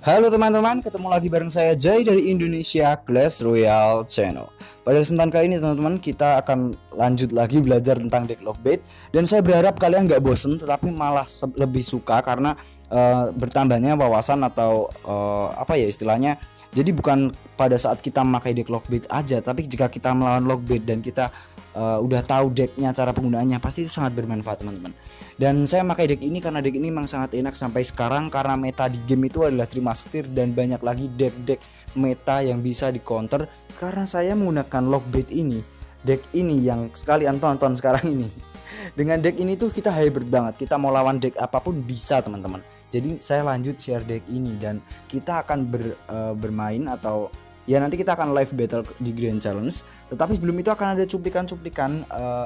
Halo teman-teman, ketemu lagi bareng saya Jay dari Indonesia Clash Royale Channel. Pada kesempatan kali ini teman-teman kita akan lanjut lagi belajar tentang deck lockbait dan saya berharap kalian nggak bosen tetapi malah lebih suka karena uh, bertambahnya wawasan atau uh, apa ya istilahnya. Jadi bukan pada saat kita memakai deck lockbait aja, tapi jika kita melawan lockbait dan kita uh, udah tahu decknya cara penggunaannya pasti itu sangat bermanfaat teman-teman dan saya pakai deck ini karena deck ini memang sangat enak sampai sekarang karena meta di game itu adalah terima setir dan banyak lagi deck-deck meta yang bisa di counter karena saya menggunakan lockbait ini deck ini yang sekalian tonton sekarang ini. Dengan deck ini tuh kita hybrid banget kita mau lawan deck apa pun bisa teman-teman. Jadi saya lanjut share deck ini dan kita akan ber, uh, bermain atau ya nanti kita akan live battle di Grand Challenge. Tetapi sebelum itu akan ada cuplikan-cuplikan uh,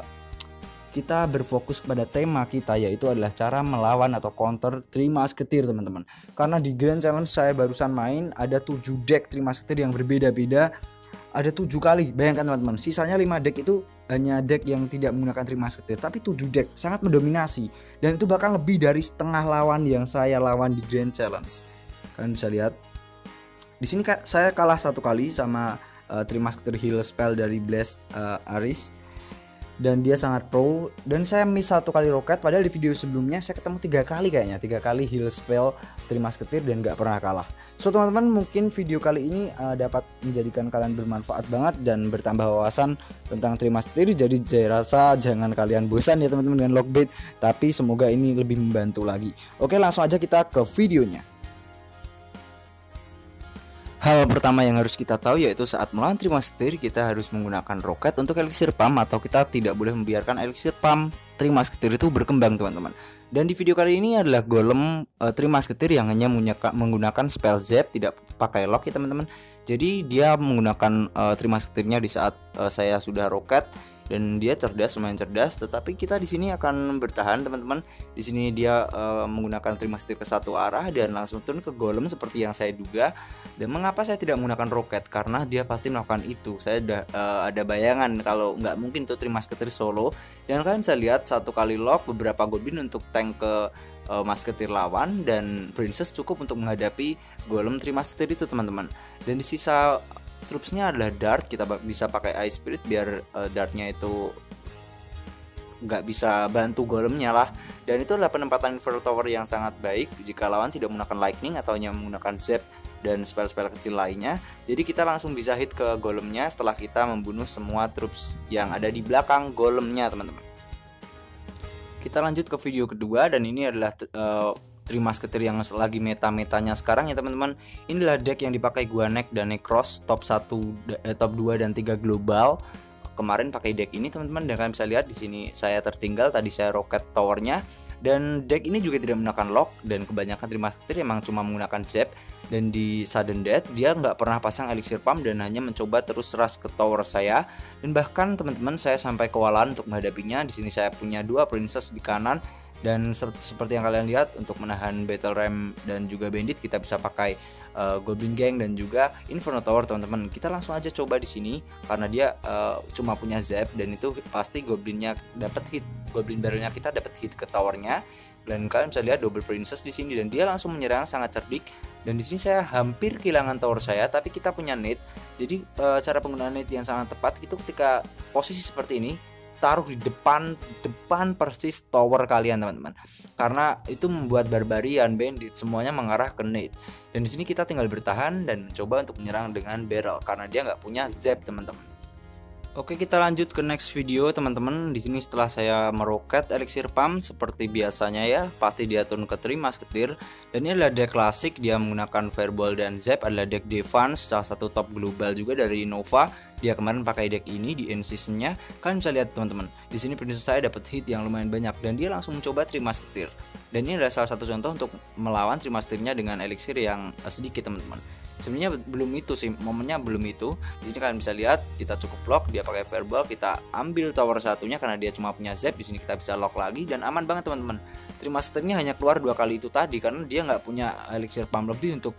kita berfokus kepada tema kita yaitu adalah cara melawan atau counter terima seketir teman-teman. Karena di Grand Challenge saya barusan main ada 7 deck terima seketir yang berbeda-beda. Ada tujuh kali bayangkan teman-teman. Sisanya 5 deck itu hanya deck yang tidak menggunakan terima seketir tapi 7 deck sangat mendominasi. Dan itu bahkan lebih dari setengah lawan yang saya lawan di Grand Challenge. Kalian bisa lihat. Di sini saya kalah satu kali sama uh, Trimaster Heal Spell dari Blast uh, Aris dan dia sangat pro. Dan saya miss satu kali roket padahal di video sebelumnya saya ketemu tiga kali kayaknya. Tiga kali heal spell terima ketir dan nggak pernah kalah. So teman-teman mungkin video kali ini uh, dapat menjadikan kalian bermanfaat banget dan bertambah wawasan tentang terima jadi saya rasa jangan kalian bosan ya teman-teman dengan lockbait. Tapi semoga ini lebih membantu lagi. Oke langsung aja kita ke videonya Hal pertama yang harus kita tahu yaitu saat melawan Trimasketir kita harus menggunakan roket untuk elixir pump atau kita tidak boleh membiarkan elixir pump Trimasketir itu berkembang teman-teman. Dan di video kali ini adalah golem uh, Trimasketir yang hanya menggunakan spell zap tidak pakai lock ya teman-teman. Jadi dia menggunakan uh, Trimasketirnya di saat uh, saya sudah roket dan dia cerdas lumayan cerdas tetapi kita di sini akan bertahan teman-teman. Di sini dia uh, menggunakan terima ke satu arah dan langsung turun ke golem seperti yang saya duga. Dan mengapa saya tidak menggunakan roket? Karena dia pasti melakukan itu. Saya sudah uh, ada bayangan kalau nggak mungkin tuh terima ketir solo. Dan kalian bisa lihat satu kali lock beberapa goblin untuk tank ke uh, masketir lawan. Dan princess cukup untuk menghadapi golem terima ketir itu teman-teman. Dan di sisa troops-nya adalah dart kita bisa pakai ice spirit biar uh, dartnya itu nggak bisa bantu golemnya lah. Dan itu adalah penempatan inverter tower yang sangat baik jika lawan tidak menggunakan lightning atau hanya menggunakan zap dan spell-spell kecil lainnya. Jadi kita langsung bisa hit ke golemnya setelah kita membunuh semua troops yang ada di belakang golemnya teman-teman. Kita lanjut ke video kedua dan ini adalah uh, Trimasketer yang lagi meta-metanya sekarang ya teman-teman. Inilah deck yang dipakai Guanek dan Necros top 1 eh, top 2 dan 3 global. Kemarin pakai deck ini teman-teman dan kalian bisa lihat di sini saya tertinggal tadi saya rocket towernya. Dan deck ini juga tidak menggunakan lock dan kebanyakan Trimasketer emang cuma menggunakan zap. Dan di sudden death dia nggak pernah pasang elixir pump dan hanya mencoba terus rush ke tower saya. Dan bahkan teman-teman saya sampai kewalahan untuk menghadapinya. Di sini saya punya dua princess di kanan dan seperti yang kalian lihat untuk menahan battle ram dan juga bandit kita bisa pakai uh, goblin gang dan juga inferno tower teman-teman. Kita langsung aja coba di sini karena dia uh, cuma punya zap dan itu pasti goblinnya dapat hit goblin barrelnya kita dapat hit ke towernya. Dan kalian bisa lihat double princess di sini dan dia langsung menyerang sangat cerdik. Dan di sini saya hampir kehilangan tower saya tapi kita punya net. Jadi uh, cara penggunaan net yang sangat tepat itu ketika posisi seperti ini taruh di depan depan persis tower kalian teman-teman. Karena itu membuat barbarian bandit semuanya mengarah ke nade. Dan di sini kita tinggal bertahan dan mencoba untuk menyerang dengan barrel karena dia nggak punya zap teman-teman. Oke kita lanjut ke next video teman-teman. Di sini setelah saya meroket elixir pump seperti biasanya ya pasti dia turun ke terima ketir. Dan ini adalah deck klasik dia menggunakan fireball dan zap. Adalah deck defense salah satu top global juga dari Nova dia kemarin pakai deck ini di end seasonnya kalian bisa lihat teman-teman. Di sini princess saya dapat hit yang lumayan banyak dan dia langsung mencoba terima ketir dan ini adalah salah satu contoh untuk melawan terima ketirnya dengan elixir yang sedikit teman-teman. Sebenarnya belum itu sih momennya belum itu. Di sini kalian bisa lihat kita cukup lock dia pakai verbal kita ambil tower satunya karena dia cuma punya zap di sini kita bisa lock lagi dan aman banget teman-teman. Terima seternya hanya keluar dua kali itu tadi karena dia nggak punya elixir pump lebih untuk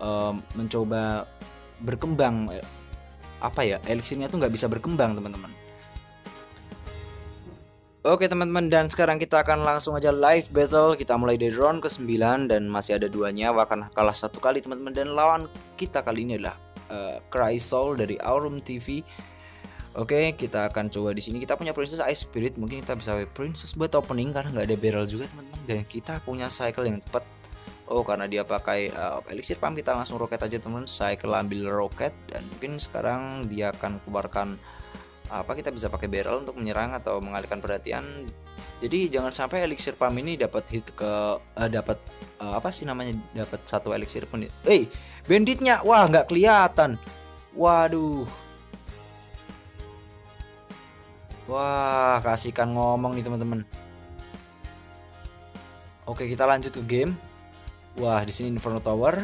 um, mencoba berkembang apa ya elixirnya tuh nggak bisa berkembang teman-teman. Oke teman-teman dan sekarang kita akan langsung aja live battle. Kita mulai dari round ke 9 dan masih ada dua nyawa karena kalah satu kali teman-teman. Dan lawan kita kali ini adalah uh, Cry Soul dari Aurum TV Oke kita akan coba di sini. Kita punya Princess Ice Spirit. Mungkin kita bisa Princess buat opening karena nggak ada barrel juga teman-teman. Dan kita punya cycle yang tepat Oh karena dia pakai uh, elixir pump kita langsung roket aja teman-teman cycle ambil roket dan mungkin sekarang dia akan keluarkan apa kita bisa pakai barrel untuk menyerang atau mengalihkan perhatian. Jadi jangan sampai elixir pam ini dapat hit ke uh, dapat uh, apa sih namanya dapat satu elixir pun eh hey, banditnya! Wah nggak kelihatan. Waduh. Wah kasihkan ngomong nih teman-teman. Oke kita lanjut ke game wah di sini inferno tower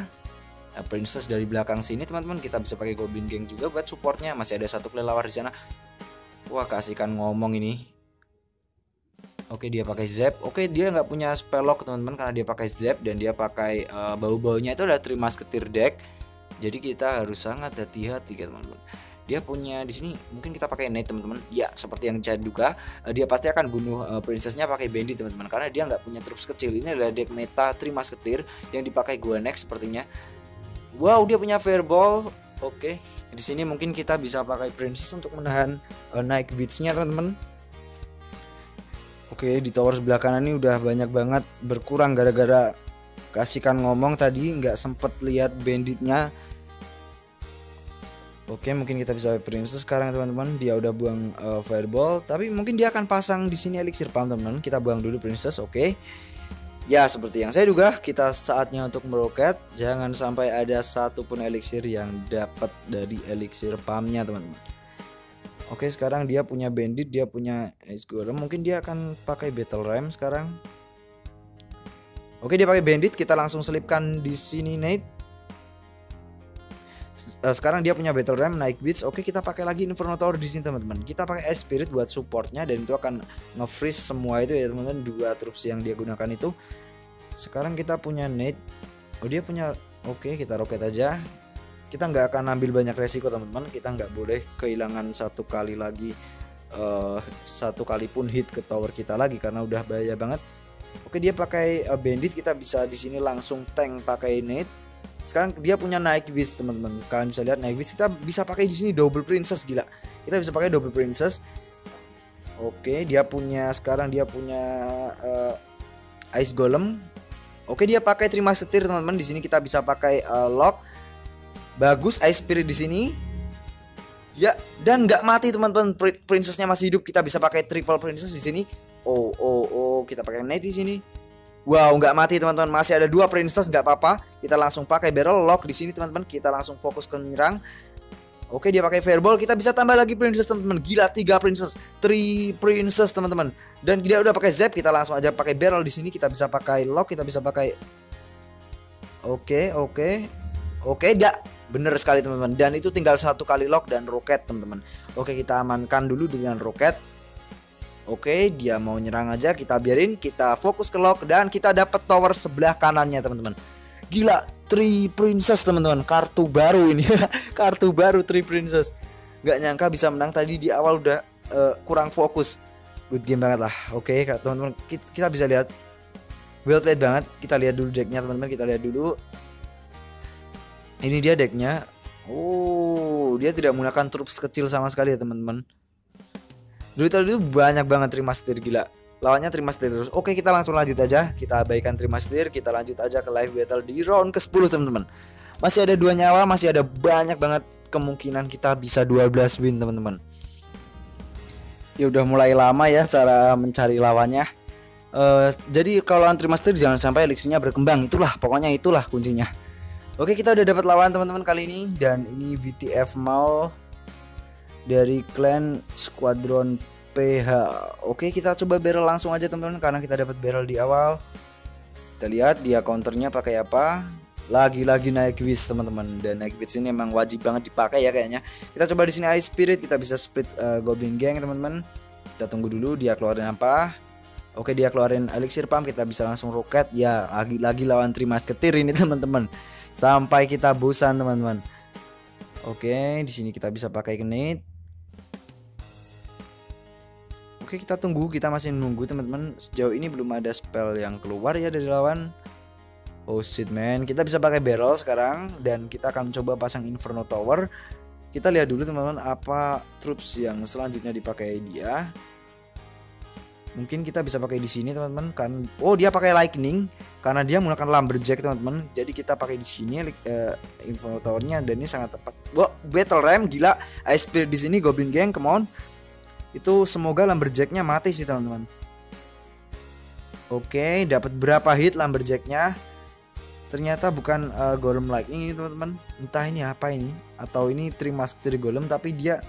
princess dari belakang sini teman-teman kita bisa pakai goblin gang juga buat supportnya masih ada satu kelelawar di sana wah kasihkan ngomong ini Oke dia pakai zap. Oke dia nggak punya spell lock teman-teman karena dia pakai zap dan dia pakai uh, bau-baunya itu adalah terima ketir deck. Jadi kita harus sangat hati-hati teman-teman. Dia punya di sini mungkin kita pakai night teman-teman. Ya seperti yang saya duga uh, dia pasti akan bunuh uh, princessnya pakai bandit teman-teman karena dia nggak punya troops kecil. Ini adalah deck meta terima ketir yang dipakai gua next sepertinya. Wow, dia punya fireball. Oke. Di sini mungkin kita bisa pakai princess untuk menahan uh, naik beatsnya teman-teman. Oke, di tower sebelah kanan ini udah banyak banget berkurang gara-gara kasihkan ngomong tadi nggak sempet lihat banditnya. Oke, mungkin kita bisa princess sekarang teman-teman. Dia udah buang uh, fireball, tapi mungkin dia akan pasang di sini elixir palm teman-teman. Kita buang dulu princess, oke. Ya seperti yang saya duga kita saatnya untuk meroket. Jangan sampai ada satupun elixir yang dapat dari elixir pamnya teman-teman. Oke sekarang dia punya bandit dia punya ice mungkin dia akan pakai battle ram sekarang. Oke dia pakai bandit. Kita langsung selipkan di sini Nate sekarang dia punya battle ram naik beats oke kita pakai lagi inferno tower di sini teman-teman. Kita pakai ice spirit buat supportnya dan itu akan nge-freeze semua itu ya teman-teman. Dua troops yang dia gunakan itu. Sekarang kita punya Nate oh dia punya oke kita roket aja. Kita nggak akan ambil banyak resiko teman-teman. Kita nggak boleh kehilangan satu kali lagi uh, satu kali pun hit ke tower kita lagi karena udah bahaya banget. Oke dia pakai uh, bandit. Kita bisa di sini langsung tank pakai nade sekarang dia punya naik vis teman-teman kalian bisa lihat naik vis kita bisa pakai di sini double princess gila kita bisa pakai double princess oke dia punya sekarang dia punya uh, ice golem oke dia pakai terima setir teman-teman di sini kita bisa pakai uh, lock Bagus Ice Spirit di sini. Ya, dan nggak mati teman-teman. Princessnya masih hidup. Kita bisa pakai triple princess di sini. Oh, oh, oh, kita pakai net di sini. Wow, nggak mati teman-teman. Masih ada dua princess, nggak apa-apa. Kita langsung pakai barrel lock di sini teman-teman. Kita langsung fokus ke menyerang. Oke, dia pakai fireball. Kita bisa tambah lagi princess teman-teman. Gila, tiga princess, three princess teman-teman. Dan dia udah pakai zap. Kita langsung aja pakai barrel di sini. Kita bisa pakai lock. Kita bisa pakai. Oke, oke, oke. Dia Bener sekali teman-teman. Dan itu tinggal satu kali lock dan roket teman-teman. Oke kita amankan dulu dengan roket. Oke dia mau nyerang aja kita biarin kita fokus ke lock dan kita dapat tower sebelah kanannya teman-teman. Gila Three Princess teman-teman kartu baru ini kartu baru Three Princess. Gak nyangka bisa menang tadi di awal udah uh, kurang fokus. Good game banget lah. Oke teman-teman kita, bisa lihat well played banget. Kita lihat dulu decknya teman-teman kita lihat dulu ini dia decknya oh dia tidak menggunakan troops kecil sama sekali ya teman-teman dulu tadi itu banyak banget terima setir gila. Lawannya terima setir terus. Oke kita langsung lanjut aja. Kita abaikan terima setir kita lanjut aja ke live battle di round ke 10 teman-teman. Masih ada dua nyawa masih ada banyak banget kemungkinan kita bisa 12 win teman-teman. Ya udah mulai lama ya cara mencari lawannya. Uh, jadi kalau antri master jangan sampai elixirnya berkembang. Itulah pokoknya itulah kuncinya. Oke kita udah dapat lawan teman-teman kali ini. Dan ini VTF Mall dari clan Squadron PH. Oke kita coba barrel langsung aja teman-teman karena kita dapat barrel di awal. Kita lihat dia counternya pakai apa. Lagi-lagi naik wish teman-teman dan naik wish ini emang wajib banget dipakai ya kayaknya. Kita coba di sini Ice Spirit kita bisa split uh, Goblin Gang teman-teman. Kita tunggu dulu dia keluarin apa. Oke dia keluarin elixir pump kita bisa langsung roket ya lagi-lagi lawan Trimas ketir ini teman-teman sampai kita bosan teman-teman. Oke, di sini kita bisa pakai genit. Oke kita tunggu kita masih nunggu teman-teman. Sejauh ini belum ada spell yang keluar ya dari lawan. Oh shit man. Kita bisa pakai barrel sekarang dan kita akan coba pasang Inferno Tower. Kita lihat dulu teman-teman apa troops yang selanjutnya dipakai dia. Mungkin kita bisa pakai di sini teman-teman kan. Oh dia pakai lightning karena dia menggunakan lumberjack teman-teman. Jadi kita pakai di sini uh, Inferno Towernya dan ini sangat tepat. Wah, battle ram gila. Ice Spirit di sini Goblin Gang come on itu semoga lumberjacknya mati sih teman-teman. Oke dapat berapa hit lumberjacknya? Ternyata bukan uh, golem like ini teman-teman. Entah ini apa ini atau ini trimaster golem tapi dia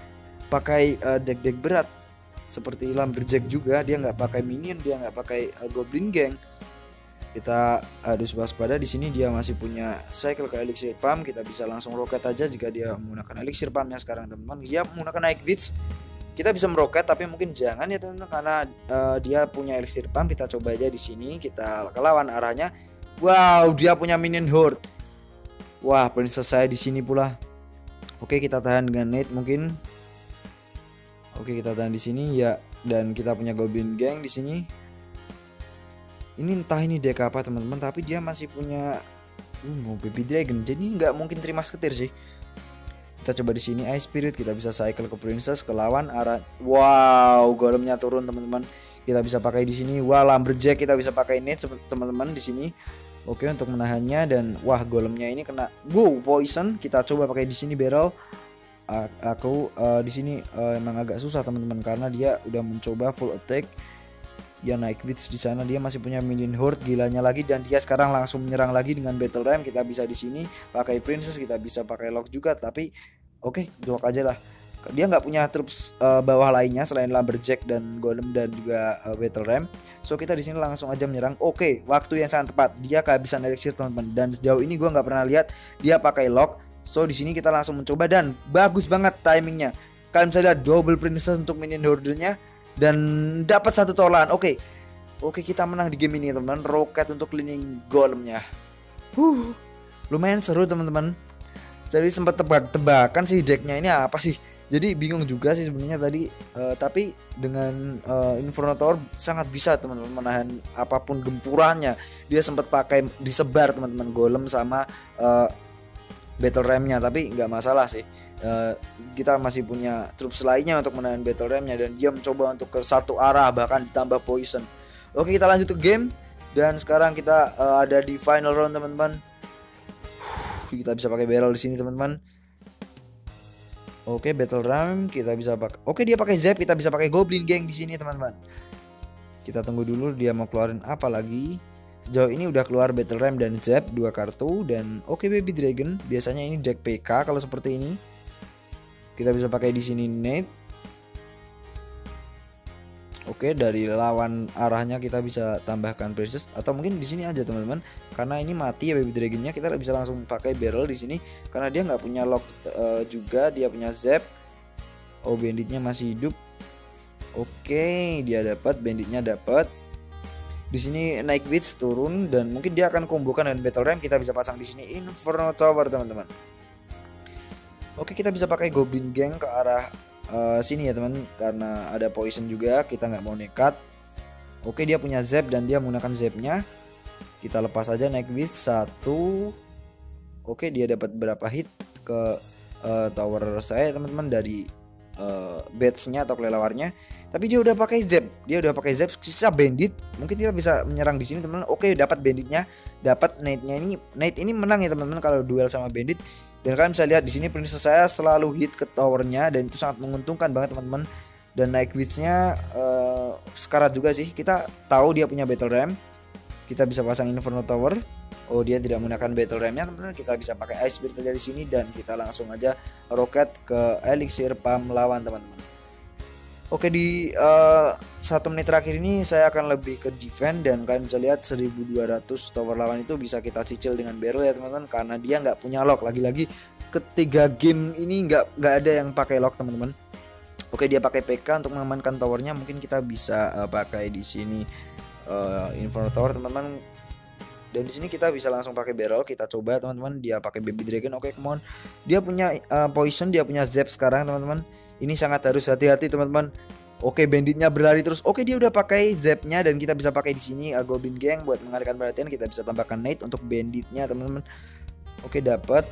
pakai uh, deck-deck berat. Seperti lumberjack juga dia nggak pakai minion dia nggak pakai uh, goblin gang. Kita harus waspada. Di sini dia masih punya cycle ke elixir pump kita bisa langsung roket aja jika dia menggunakan elixir pumpnya sekarang teman-teman. Dia menggunakan night beats kita bisa meroket tapi mungkin jangan ya teman-teman karena uh, dia punya elixir pump kita coba aja di sini kita kelawan arahnya. Wow dia punya minion horde. Wah princess saya di sini pula. Oke kita tahan dengan nate mungkin. Oke kita tahan di sini ya. Dan kita punya goblin gang di sini. Ini entah ini deck apa teman-teman tapi dia masih punya uh, mau baby dragon. Jadi nggak mungkin terima seketir sih kita coba di sini Ice Spirit. Kita bisa cycle ke Princess ke lawan arah wow golemnya turun teman-teman. Kita bisa pakai di sini. Wah Lumberjack kita bisa pakai net teman-teman di sini. Oke untuk menahannya. Dan wah golemnya ini kena wow poison. Kita coba pakai di sini barrel aku uh, di sini uh, emang agak susah teman-teman karena dia udah mencoba full attack. Dia naik bits di sana. Dia masih punya minion horde gilanya lagi. Dan dia sekarang langsung menyerang lagi dengan battle ram. Kita bisa di sini pakai princess kita bisa pakai lock juga. Tapi oke okay, aja lah. Dia nggak punya troops uh, bawah lainnya selain lumberjack dan golem dan juga uh, battle ram. So kita di sini langsung aja menyerang. Oke okay, waktu yang sangat tepat. Dia kehabisan elixir teman-teman. Dan sejauh ini gue nggak pernah lihat dia pakai lock. So di sini kita langsung mencoba dan bagus banget timingnya. Kalian bisa lihat double princess untuk minion horde-nya dan dapat satu tolan. Oke. Okay. oke okay, kita menang di game ini teman-teman. Roket untuk cleaning golemnya. Huh. Lumayan seru teman-teman jadi sempat tebak-tebakan sih decknya ini apa sih? Jadi bingung juga sih sebenarnya tadi uh, tapi dengan uh, Inferno Tower sangat bisa teman-teman menahan apa pun gempurannya. Dia sempat pakai disebar teman-teman golem sama uh, battle ramnya tapi nggak masalah sih. Uh, kita masih punya troops lainnya untuk menahan battle ramnya dan dia mencoba untuk ke satu arah bahkan ditambah poison. Oke kita lanjut ke game. Dan sekarang kita uh, ada di final round teman-teman kita bisa pakai barrel di sini teman-teman Oke, battle ram kita bisa pakai. Oke, dia pakai zap, kita bisa pakai goblin gang di sini, teman-teman. Kita tunggu dulu dia mau keluarin apa lagi. Sejauh ini udah keluar battle ram dan zap dua kartu dan oke baby dragon. Biasanya ini deck PK kalau seperti ini. Kita bisa pakai di sini Nate Oke, dari lawan arahnya kita bisa tambahkan precious atau mungkin di sini aja teman-teman. Karena ini mati ya baby dragonnya, kita bisa langsung pakai barrel di sini karena dia nggak punya lock uh, juga, dia punya zap. Oh, banditnya masih hidup. Oke, dia dapat, banditnya dapat. Di sini naik bits turun dan mungkin dia akan kombokan dengan battle ram. Kita bisa pasang di sini Inferno Tower teman-teman. Oke, kita bisa pakai Goblin Gang ke arah uh, sini ya teman. Karena ada poison juga kita nggak mau nekat. Oke dia punya zap dan dia menggunakan zapnya. Kita lepas aja naik beat satu. Oke dia dapat berapa hit ke uh, tower saya teman-teman dari uh, beds-nya atau kelelawarnya. Tapi dia udah pakai zap. Dia udah pakai zap sisa bandit. Mungkin kita bisa menyerang di sini teman-teman. Oke dapat banditnya. Dapat nate-nya ini. Nate ini menang ya teman-teman kalau duel sama bandit dan kalian bisa lihat di sini princess saya selalu hit ke towernya dan itu sangat menguntungkan banget teman-teman. Dan naik beatsnya uh, sekarat juga sih. Kita tahu dia punya battle ram. Kita bisa pasang inferno tower. Oh dia tidak menggunakan battle ramnya teman-teman. Kita bisa pakai ice spirit aja di sini dan kita langsung aja roket ke elixir pam lawan teman-teman. Oke di uh, satu menit terakhir ini saya akan lebih ke defend dan kalian bisa lihat 1200 tower lawan itu bisa kita cicil dengan barrel ya teman-teman karena dia nggak punya lock. Lagi-lagi ketiga game ini nggak nggak ada yang pakai lock teman-teman. Oke dia pakai PK untuk mengamankan towernya. Mungkin kita bisa uh, pakai di sini uh, Inferno Tower teman-teman. Dan di sini kita bisa langsung pakai barrel. Kita coba teman-teman. Dia pakai baby dragon. Oke okay, come dia punya uh, poison dia punya zap sekarang teman-teman ini sangat harus hati-hati teman-teman Oke, banditnya berlari terus. Oke, dia udah pakai zapnya dan kita bisa pakai di sini Goblin Gang buat mengalihkan perhatian. Kita bisa tambahkan nade untuk banditnya, teman-teman. Oke, dapat.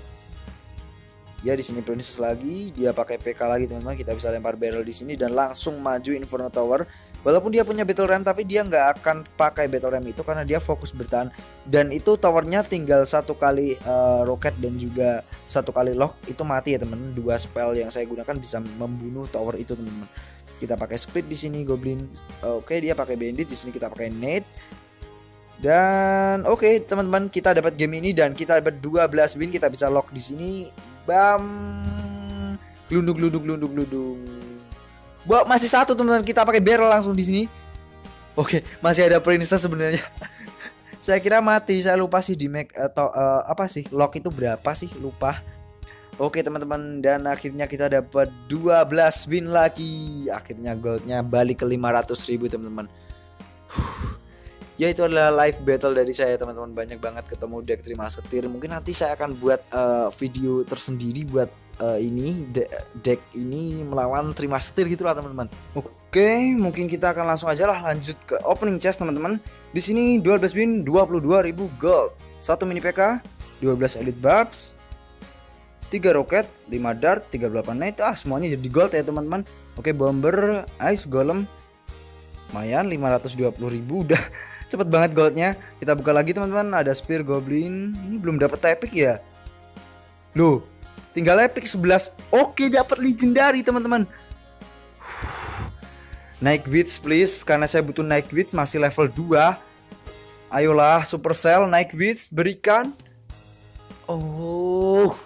Ya di sini princess lagi, dia pakai PK lagi, teman-teman. Kita bisa lempar barrel di sini dan langsung maju Inferno Tower. Walaupun dia punya battle ram tapi dia nggak akan pakai battle ram itu karena dia fokus bertahan. Dan itu towernya tinggal satu kali uh, roket dan juga satu kali lock itu mati ya teman. Dua spell yang saya gunakan bisa membunuh tower itu teman-teman. Kita pakai split di sini goblin. Oke okay, dia pakai bandit di sini kita pakai nade. Dan oke okay, teman-teman kita dapat game ini dan kita dapat 12 win kita bisa lock di sini. Bam! Glundung glundung glundung glundung Buat masih satu teman-teman kita pakai barrel langsung di sini. Oke, masih ada princess sebenarnya. saya kira mati, saya lupa sih di make atau uh, apa sih lock itu berapa sih lupa. Oke teman-teman dan akhirnya kita dapat 12 win lagi. Akhirnya goldnya balik ke 500 ribu teman-teman. Ya itu adalah live battle dari saya teman-teman banyak banget ketemu deck terima setir mungkin nanti saya akan buat uh, video tersendiri buat uh, ini de deck ini melawan Trimaster gitu lah teman-teman. Oke, mungkin kita akan langsung aja lah lanjut ke opening chest teman-teman. Di sini 12 win 22.000 gold, 1 mini PK, 12 elite barbs, 3 roket, 5 dart, 38 night. Ah, semuanya jadi gold ya teman-teman. Oke, bomber, ice golem. Lumayan 520.000 udah cepet banget goldnya. Kita buka lagi teman-teman, ada spear goblin. Ini belum dapat epic ya? Loh, Tinggal epic 11. Oke, dapat legendary, teman-teman. Naik wits please karena saya butuh naik wits masih level 2. Ayolah Supercell naik wits berikan. Oh.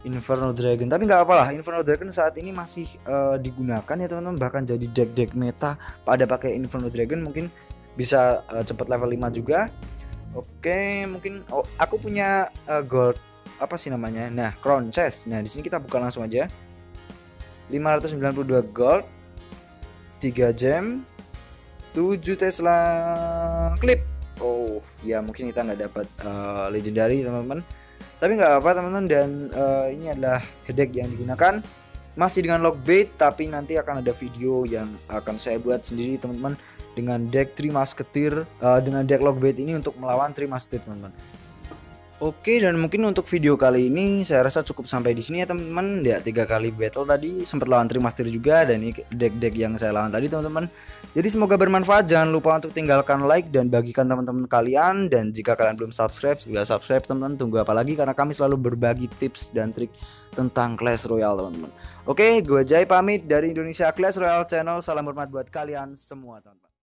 Inferno Dragon. Tapi nggak apalah, Inferno Dragon saat ini masih uh, digunakan ya teman-teman. Bahkan jadi deck-deck meta pada pakai Inferno Dragon mungkin bisa uh, cepat level 5 juga. Oke, mungkin oh, aku punya uh, gold apa sih namanya? Nah, crown chest. Nah, di sini kita buka langsung aja. 592 gold, 3 gem, 7 Tesla clip. Oh, ya mungkin kita nggak dapat uh, legendary teman-teman. Tapi nggak apa teman-teman dan uh, ini adalah deck yang digunakan masih dengan lock bait tapi nanti akan ada video yang akan saya buat sendiri teman-teman dengan deck Trimasketir uh, dengan deck lock bait ini untuk melawan Trimasketir teman-teman. Oke dan mungkin untuk video kali ini saya rasa cukup sampai di sini ya teman-teman. Ya tiga kali battle tadi sempat lawan Trimaster juga dan ini deck-deck yang saya lawan tadi teman-teman. Jadi semoga bermanfaat. Jangan lupa untuk tinggalkan like dan bagikan teman-teman kalian. Dan jika kalian belum subscribe segera subscribe teman-teman. Tunggu apa lagi? Karena kami selalu berbagi tips dan trik tentang Clash Royale teman-teman. Oke gue Jai pamit dari Indonesia Clash Royale channel. Salam hormat buat kalian semua teman-teman